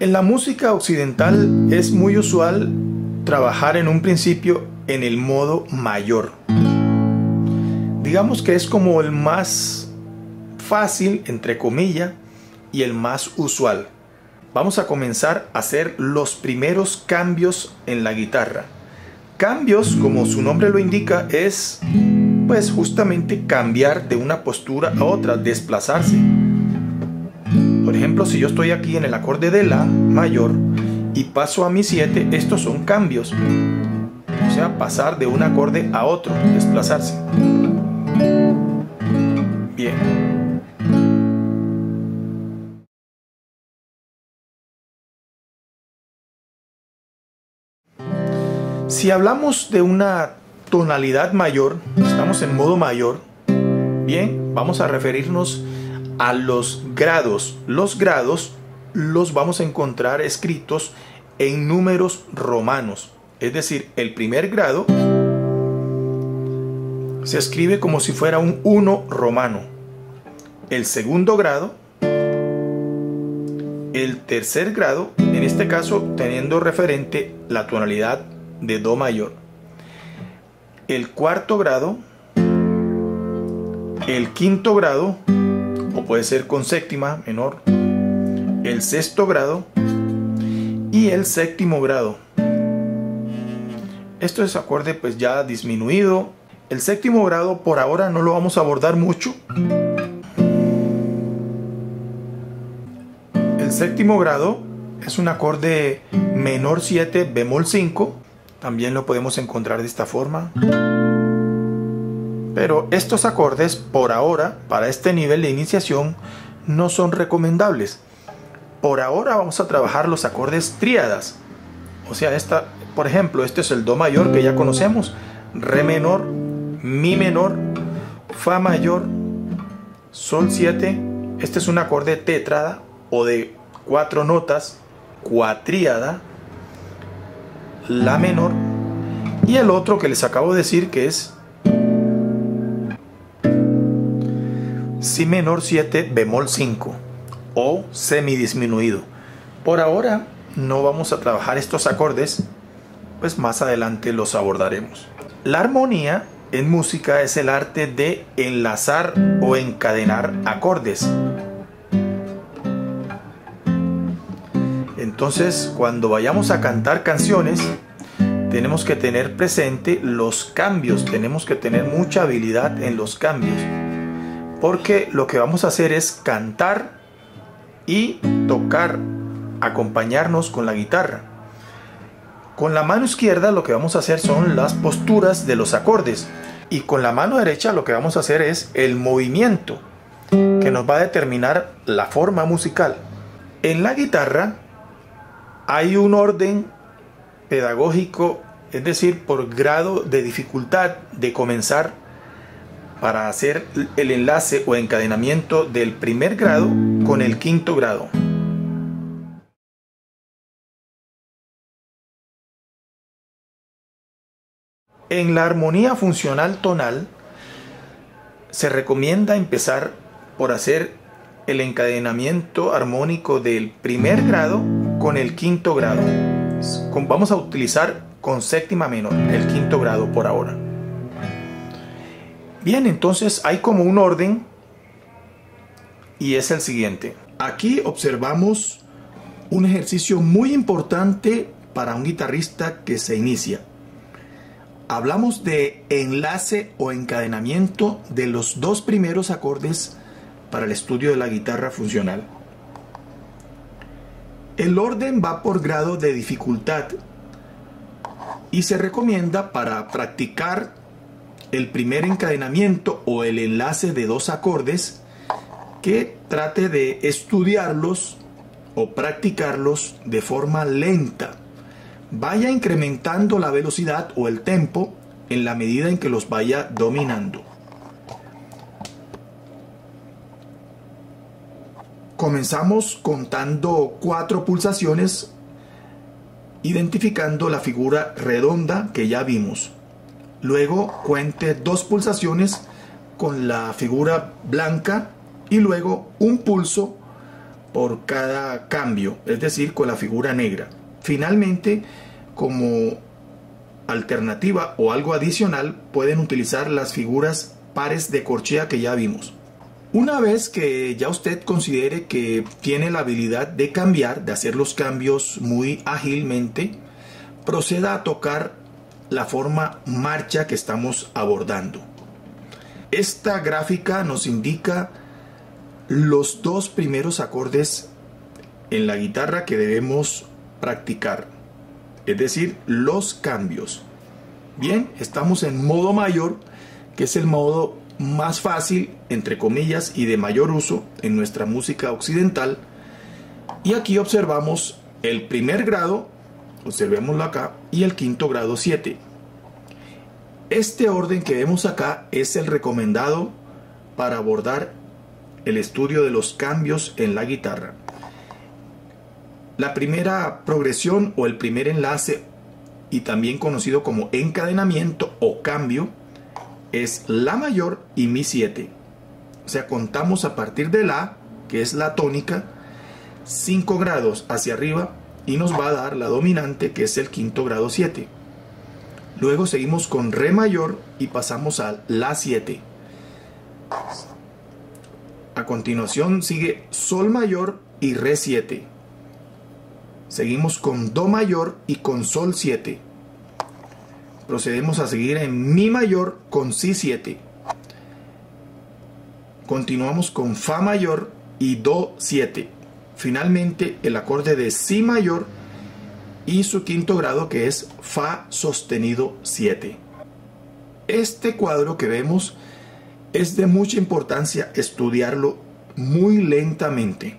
En la música occidental es muy usual trabajar en un principio en el modo mayor. Digamos que es como el más fácil, entre comillas, y el más usual. Vamos a comenzar a hacer los primeros cambios en la guitarra. Cambios, como su nombre lo indica, es pues justamente cambiar de una postura a otra, desplazarse. Por ejemplo, si yo estoy aquí en el acorde de La mayor y paso a mi 7, estos son cambios. O sea, pasar de un acorde a otro, desplazarse. Bien. Si hablamos de una tonalidad mayor, estamos en modo mayor, bien, vamos a referirnos a los grados. Los grados los vamos a encontrar escritos en números romanos. Es decir, el primer grado se escribe como si fuera un 1 romano. El segundo grado, el tercer grado, en este caso teniendo referente la tonalidad de Do mayor. El cuarto grado, el quinto grado, o puede ser con séptima menor, el sexto grado y el séptimo grado. Esto es acorde pues ya disminuido. El séptimo grado por ahora no lo vamos a abordar mucho. El séptimo grado es un acorde menor 7 bemol 5. También lo podemos encontrar de esta forma. Pero estos acordes por ahora, para este nivel de iniciación, no son recomendables. Por ahora vamos a trabajar los acordes tríadas. O sea, esta, por ejemplo, este es el Do mayor que ya conocemos, Re menor, Mi menor, Fa mayor, Sol 7. Este es un acorde tetrada o de cuatro notas, cuatríada, La menor. Y el otro que les acabo de decir que es Si menor 7 bemol 5 o semidisminuido. Por ahora no vamos a trabajar estos acordes, pues más adelante los abordaremos. La armonía en música es el arte de enlazar o encadenar acordes. Entonces, cuando vayamos a cantar canciones, tenemos que tener presente los cambios, tenemos que tener mucha habilidad en los cambios porque lo que vamos a hacer es cantar y tocar, acompañarnos con la guitarra. Con la mano izquierda lo que vamos a hacer son las posturas de los acordes y con la mano derecha lo que vamos a hacer es el movimiento que nos va a determinar la forma musical. En la guitarra hay un orden pedagógico, es decir, por grado de dificultad de comenzar para hacer el enlace o encadenamiento del primer grado con el quinto grado. En la armonía funcional tonal se recomienda empezar por hacer el encadenamiento armónico del primer grado con el quinto grado. Vamos a utilizar con séptima menor, el quinto grado por ahora. Bien, entonces hay como un orden y es el siguiente. Aquí observamos un ejercicio muy importante para un guitarrista que se inicia. Hablamos de enlace o encadenamiento de los dos primeros acordes para el estudio de la guitarra funcional. El orden va por grado de dificultad y se recomienda para practicar el primer encadenamiento o el enlace de dos acordes que trate de estudiarlos o practicarlos de forma lenta. Vaya incrementando la velocidad o el tempo en la medida en que los vaya dominando. Comenzamos contando cuatro pulsaciones identificando la figura redonda que ya vimos. Luego cuente dos pulsaciones con la figura blanca y luego un pulso por cada cambio, es decir, con la figura negra. Finalmente, como alternativa o algo adicional, pueden utilizar las figuras pares de corchea que ya vimos. Una vez que ya usted considere que tiene la habilidad de cambiar, de hacer los cambios muy ágilmente, proceda a tocar la forma marcha que estamos abordando. Esta gráfica nos indica los dos primeros acordes en la guitarra que debemos practicar, es decir, los cambios. Bien, estamos en modo mayor, que es el modo más fácil, entre comillas, y de mayor uso en nuestra música occidental. Y aquí observamos el primer grado, observémoslo acá, y el quinto grado 7. Este orden que vemos acá es el recomendado para abordar el estudio de los cambios en la guitarra. La primera progresión o el primer enlace, y también conocido como encadenamiento o cambio, es La mayor y Mi 7. O sea, contamos a partir de La, que es la tónica, 5 grados hacia arriba y nos va a dar la dominante, que es el quinto grado 7. Luego seguimos con Re mayor y pasamos a La 7. A continuación sigue Sol mayor y Re 7. Seguimos con Do mayor y con Sol 7 procedemos a seguir en Mi mayor con Si 7. Continuamos con Fa mayor y Do 7. Finalmente el acorde de Si mayor y su quinto grado que es Fa sostenido 7. Este cuadro que vemos es de mucha importancia estudiarlo muy lentamente